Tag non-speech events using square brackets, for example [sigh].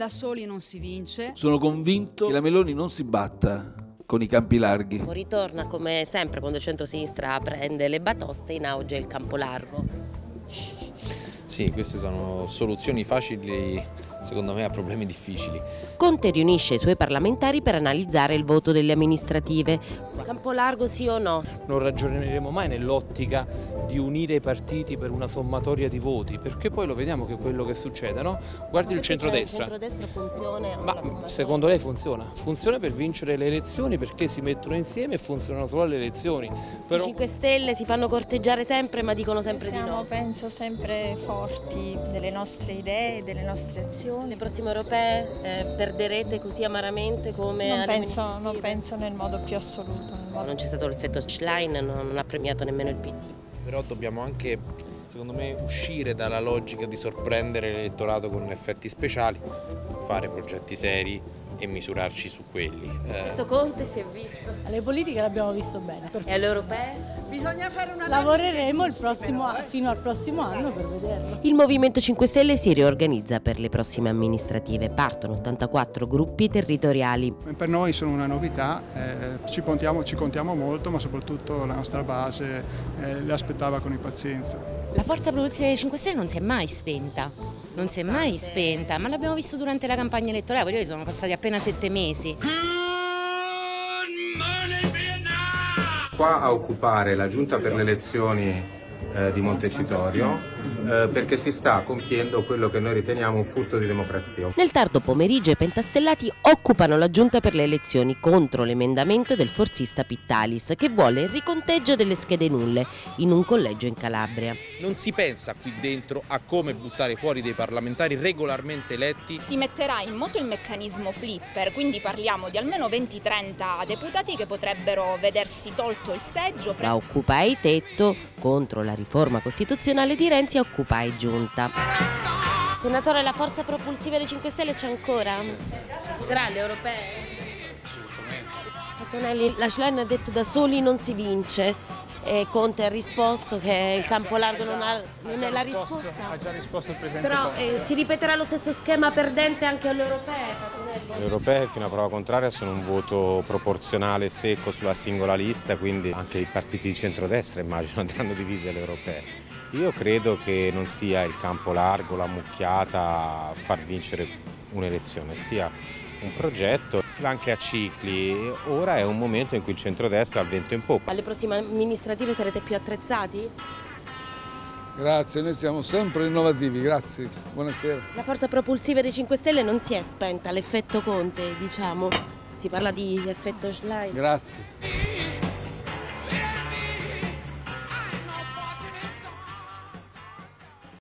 Da soli non si vince. Sono convinto che la Meloni non si batta con i campi larghi. Ritorna come sempre quando il centro-sinistra prende le batoste in auge il campo largo. Sì, queste sono soluzioni facili secondo me a problemi difficili. Conte riunisce i suoi parlamentari per analizzare il voto delle amministrative. Campo largo sì o no? Non ragioneremo mai nell'ottica di unire i partiti per una sommatoria di voti, perché poi lo vediamo che è quello che succede, no? Guardi il centrodestra. Il centrodestra funziona? Ma secondo lei funziona? Funziona per vincere le elezioni perché si mettono insieme e funzionano solo le elezioni. Però... I 5 Stelle si fanno corteggiare sempre ma dicono sempre Siamo, di no. penso sempre forti delle nostre idee, delle nostre azioni. Le prossime europee eh, perderete così amaramente come non penso, non penso nel modo più assoluto. Modo... Non c'è stato l'effetto Schlein, non ha premiato nemmeno il PD. Però dobbiamo anche, secondo me, uscire dalla logica di sorprendere l'elettorato con effetti speciali, fare progetti seri e misurarci su quelli. L'effetto Conte si è visto. Alle politiche l'abbiamo visto bene. E alle europee? Bisogna fare una Lavoreremo prossimo, però, eh. fino al prossimo anno per vederlo. Il Movimento 5 Stelle si riorganizza per le prossime amministrative. Partono 84 gruppi territoriali. Per noi sono una novità, eh, ci, contiamo, ci, contiamo, molto, ma soprattutto la nostra base eh, le aspettava con impazienza. La forza propulsiva dei 5 Stelle non si è mai spenta non si è mai spenta, ma l'abbiamo visto durante la campagna elettorale, voglio dire, sono passati appena sette mesi. Qua a occupare la giunta per le elezioni eh, di Montecitorio eh, perché si sta compiendo quello che noi riteniamo un furto di democrazia. Nel tardo pomeriggio i pentastellati occupano la giunta per le elezioni contro l'emendamento del forzista Pittalis che vuole il riconteggio delle schede nulle in un collegio in Calabria. Non si pensa qui dentro a come buttare fuori dei parlamentari regolarmente eletti. Si metterà in moto il meccanismo flipper, quindi parliamo di almeno 20-30 deputati che potrebbero vedersi tolto il seggio. Da Occupai Tetto contro la riforma costituzionale di Renzi a Occupy Giunta. Senatore, la forza propulsiva dei 5 Stelle c'è ancora? Ci sarà alle europee? Assolutamente. Tonelli, la Schlein ha detto da soli non si vince e Conte ha risposto che il campo largo non, ha, non è la risposta. Ha già risposto il Presidente Però eh, si ripeterà lo stesso schema perdente anche alle europee? Le europee fino a prova contraria sono un voto proporzionale secco sulla singola lista, quindi anche i partiti di centrodestra immagino [laughs] andranno divisi alle europee. Io credo che non sia il campo largo, la mucchiata a far vincere un'elezione, sia un progetto, si va anche a cicli, ora è un momento in cui il centrodestra ha il vento in poppa. Alle prossime amministrative sarete più attrezzati? Grazie, noi siamo sempre innovativi, grazie, buonasera. La forza propulsiva dei 5 Stelle non si è spenta, l'effetto Conte diciamo, si parla di effetto Schlein. Grazie.